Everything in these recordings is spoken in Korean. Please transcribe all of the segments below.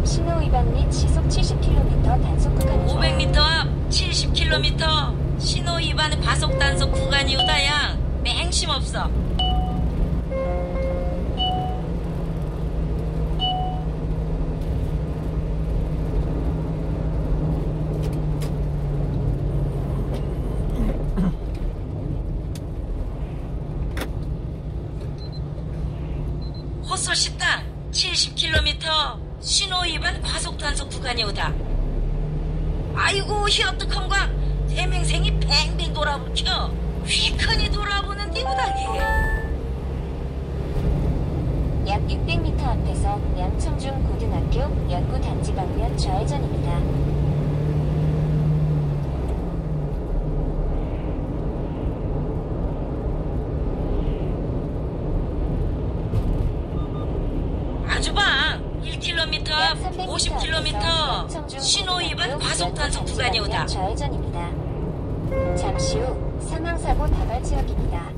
앞 신호 위반 및 시속 70km 단속 구간입니다. 500m 앞 70km 신호 위반 과속 단속 구간이오다 야. 맹심 없어. 호소 식당 70km 신호 위반 과속 단속 구간이 오다. 아이고 희어떡한과. 대명생이 뱅뱅 돌아붙여 휘크니 돌아보는 디구다기 약 600m 앞에서 양청중 고등학교 연구 단지 방면 좌회전입니다. 아주방 1km 약앞 300m 50km 앞에서 양청중 신호 위반 과속 단속 단지 구간이 오다 방면 좌회전입니다. 잠시 후 사망 사고 다발 지역입니다.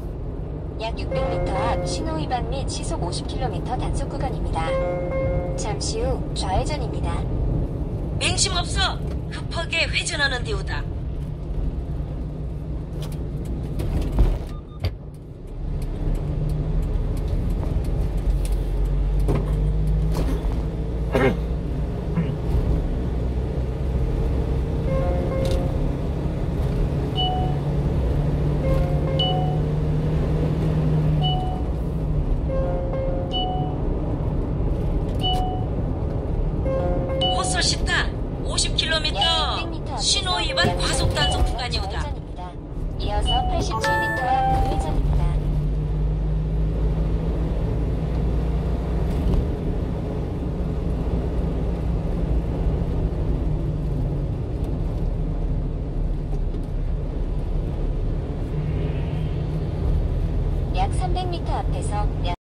약 600m 앞 신호 위반 및 시속 50km 단속 구간입니다. 잠시 후 좌회전입니다. 맹심 없어 급하게 회전하는 디우다 호소 식당 50km 약 600m 신호 위반 과속 단속 구간이오다 좌회전입니다. 이어서 87m 앞 우회전입니다. 약 300m 앞에서 약